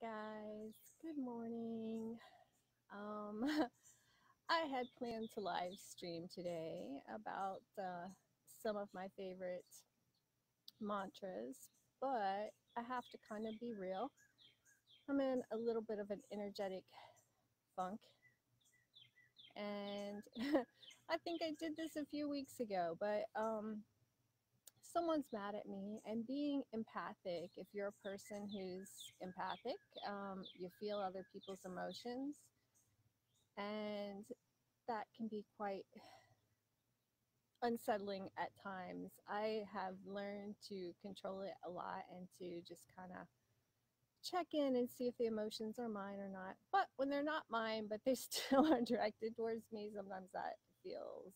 guys. Good morning. Um, I had planned to live stream today about uh, some of my favorite mantras, but I have to kind of be real. I'm in a little bit of an energetic funk, and I think I did this a few weeks ago, but um, someone's mad at me and being empathic if you're a person who's empathic um, you feel other people's emotions and that can be quite unsettling at times. I have learned to control it a lot and to just kind of check in and see if the emotions are mine or not. But when they're not mine but they still are directed towards me sometimes that feels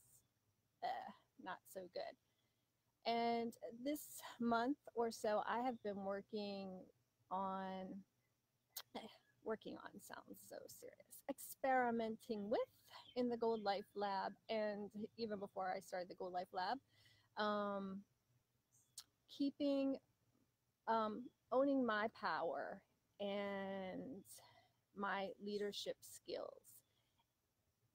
uh, not so good and this month or so, I have been working on, working on sounds so serious, experimenting with in the Gold Life Lab. And even before I started the Gold Life Lab, um, keeping, um, owning my power and my leadership skills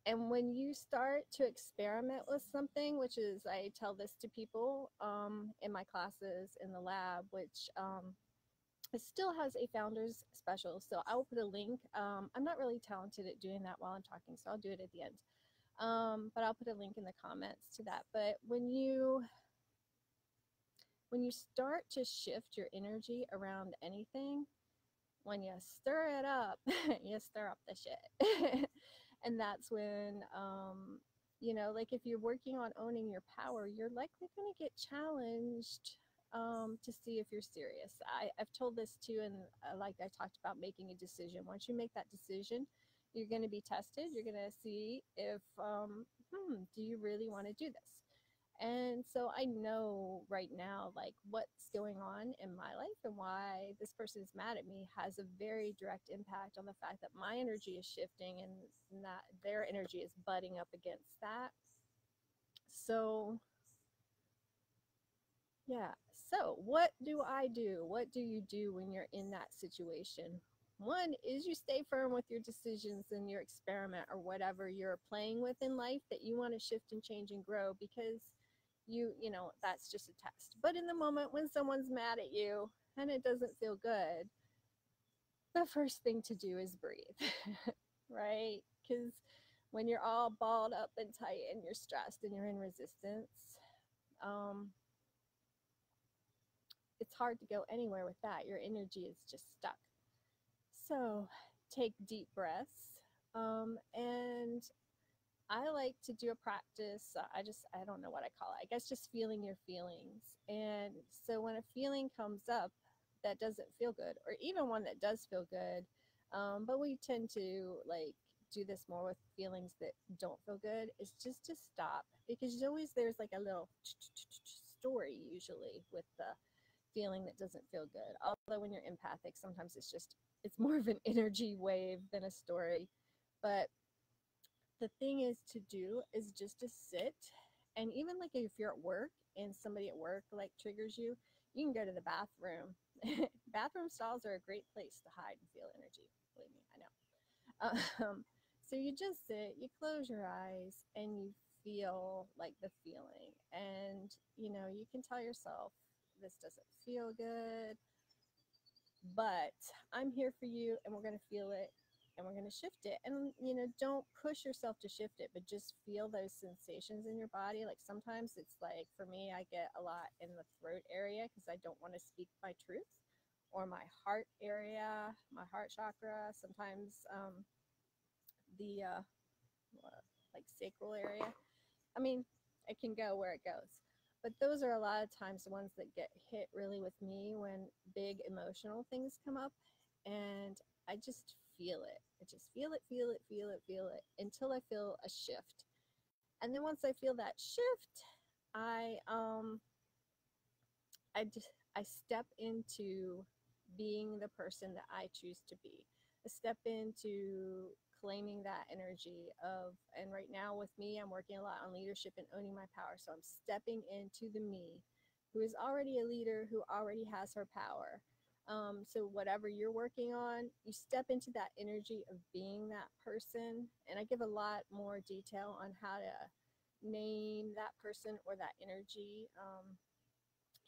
and when you start to experiment with something, which is, I tell this to people um, in my classes in the lab, which um, it still has a founders special. So I will put a link. Um, I'm not really talented at doing that while I'm talking, so I'll do it at the end. Um, but I'll put a link in the comments to that. But when you when you start to shift your energy around anything, when you stir it up, you stir up the shit. and that's when um, you know like if you're working on owning your power you're likely going to get challenged um, to see if you're serious. I, i've told this too and uh, like i talked about making a decision. Once you make that decision you're going to be tested. You're going to see if um, hmm, do you really want to do this and so I know right now, like what's going on in my life and why this person is mad at me has a very direct impact on the fact that my energy is shifting and that their energy is butting up against that. So, yeah. So, what do I do? What do you do when you're in that situation? One is you stay firm with your decisions and your experiment or whatever you're playing with in life that you want to shift and change and grow because you you know that's just a test. But in the moment when someone's mad at you and it doesn't feel good the first thing to do is breathe right? Because when you're all balled up and tight and you're stressed and you're in resistance um, it's hard to go anywhere with that. Your energy is just stuck. So take deep breaths um, and I like to do a practice. Uh, I just, I don't know what I call it. I guess just feeling your feelings. And so when a feeling comes up that doesn't feel good, or even one that does feel good, um, but we tend to like do this more with feelings that don't feel good, is just to stop because always there's like a little story usually with the feeling that doesn't feel good. Although when you're empathic, sometimes it's just, it's more of an energy wave than a story. But the thing is to do is just to sit and even like if you're at work and somebody at work like triggers you you can go to the bathroom. Bathroom stalls are a great place to hide and feel energy believe me i know. Um, so you just sit you close your eyes and you feel like the feeling. And you know you can tell yourself this doesn't feel good but i'm here for you and we're going to feel it and we're going to shift it. And you know don't push yourself to shift it but just feel those sensations in your body. Like sometimes it's like for me i get a lot in the throat area because i don't want to speak my truth or my heart area my heart chakra. Sometimes um, the uh, like sacral area. I mean it can go where it goes. But those are a lot of times the ones that get hit really with me when big emotional things come up and i just feel it. I just feel it, feel it, feel it, feel it until I feel a shift. And then once I feel that shift, I um I just I step into being the person that I choose to be. I step into claiming that energy of and right now with me I'm working a lot on leadership and owning my power. So I'm stepping into the me who is already a leader who already has her power Um, so whatever you're working on, you step into that energy of being that person. And I give a lot more detail on how to name that person or that energy um,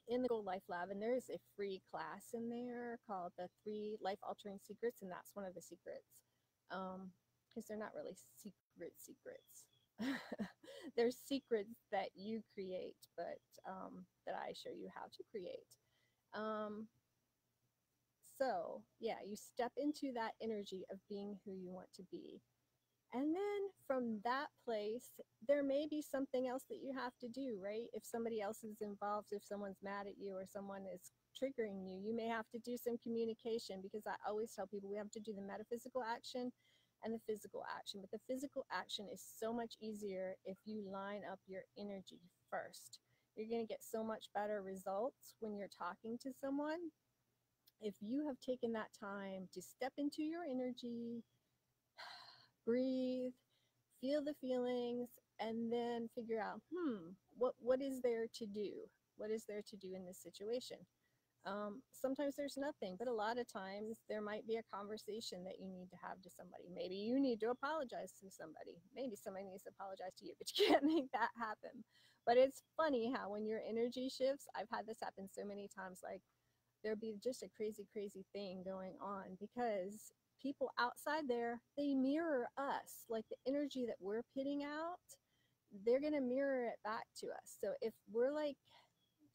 in the Gold Life Lab. And there's a free class in there called the Three Life Altering Secrets, and that's one of the secrets. Because um, they're not really secret secrets. There's secrets that you create, but um, that I show you how to create. Um, so, yeah, you step into that energy of being who you want to be. And then from that place, there may be something else that you have to do, right? If somebody else is involved, if someone's mad at you or someone is triggering you, you may have to do some communication because I always tell people we have to do the metaphysical action and the physical action. But the physical action is so much easier if you line up your energy first. You're going to get so much better results when you're talking to someone if you have taken that time to step into your energy, breathe, feel the feelings, and then figure out, hmm, what, what is there to do? What is there to do in this situation? Um, sometimes there's nothing, but a lot of times there might be a conversation that you need to have to somebody. Maybe you need to apologize to somebody. Maybe somebody needs to apologize to you, but you can't make that happen. But it's funny how when your energy shifts, I've had this happen so many times, like there'll be just a crazy, crazy thing going on because people outside there, they mirror us. Like the energy that we're putting out, they're going to mirror it back to us. So if we're like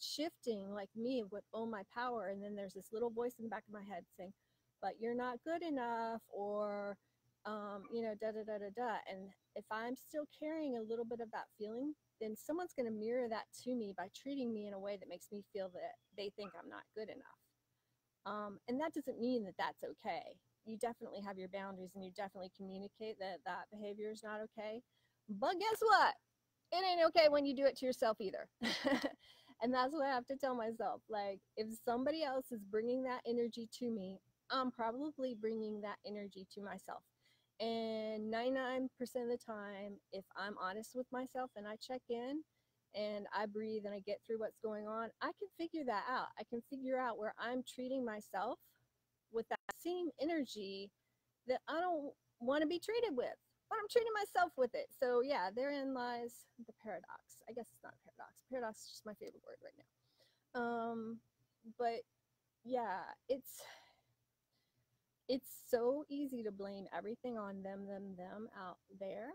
shifting like me with all my power and then there's this little voice in the back of my head saying but you're not good enough or um, you know da da da da da. And if i'm still carrying a little bit of that feeling then someone's going to mirror that to me by treating me in a way that makes me feel that they think i'm not good enough. Um, and that doesn't mean that that's okay. You definitely have your boundaries and you definitely communicate that that behavior is not okay. But guess what? It ain't okay when you do it to yourself either. And that's what I have to tell myself. Like, if somebody else is bringing that energy to me, I'm probably bringing that energy to myself. And 99% of the time, if I'm honest with myself and I check in and I breathe and I get through what's going on, I can figure that out. I can figure out where I'm treating myself with that same energy that I don't want to be treated with but I'm treating myself with it. So yeah, therein lies the paradox. I guess it's not a paradox. Paradox is just my favorite word right now. Um, but yeah, it's it's so easy to blame everything on them, them, them out there,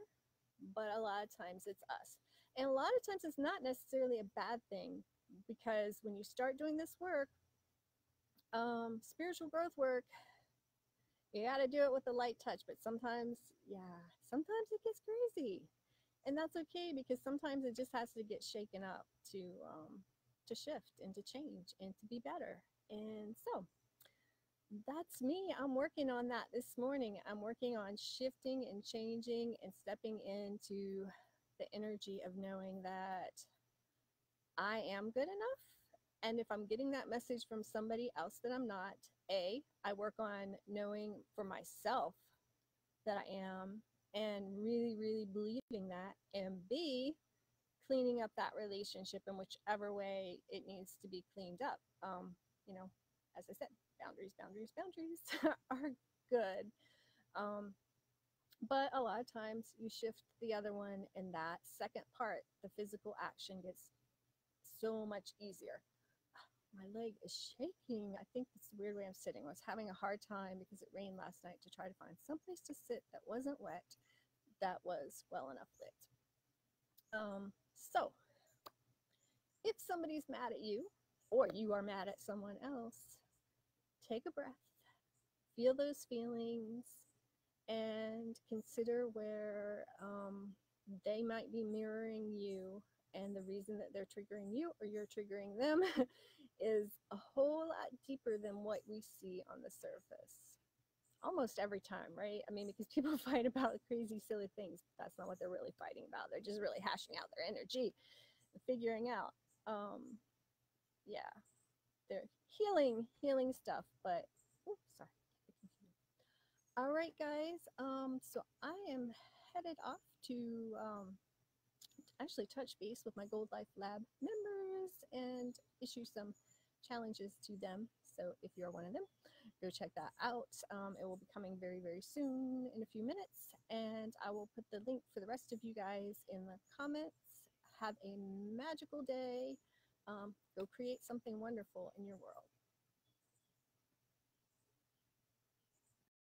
but a lot of times it's us. And a lot of times it's not necessarily a bad thing because when you start doing this work, um, spiritual growth work, you got to do it with a light touch. But sometimes, yeah, sometimes it gets crazy and that's okay because sometimes it just has to get shaken up to um, to shift and to change and to be better and so that's me i'm working on that this morning i'm working on shifting and changing and stepping into the energy of knowing that i am good enough and if i'm getting that message from somebody else that i'm not a i work on knowing for myself that i am and really, really believing that, and B, cleaning up that relationship in whichever way it needs to be cleaned up. Um, you know, as I said, boundaries, boundaries, boundaries are good. Um, but a lot of times you shift the other one, and that second part, the physical action, gets so much easier. My leg is shaking. I think it's the weird way I'm sitting. I was having a hard time because it rained last night to try to find someplace to sit that wasn't wet that was well enough lit. Um, so, if somebody's mad at you or you are mad at someone else, take a breath, feel those feelings, and consider where um, they might be mirroring you. And the reason that they're triggering you or you're triggering them is a whole lot deeper than what we see on the surface almost every time, right? I mean, because people fight about crazy, silly things. That's not what they're really fighting about. They're just really hashing out their energy, figuring out, um, yeah, they're healing, healing stuff. But, oh, sorry. All right, guys. Um, so I am headed off to um, actually touch base with my Gold Life Lab members and issue some challenges to them. So if you're one of them, go check that out. Um, it will be coming very, very soon in a few minutes. And I will put the link for the rest of you guys in the comments. Have a magical day. Um, go create something wonderful in your world.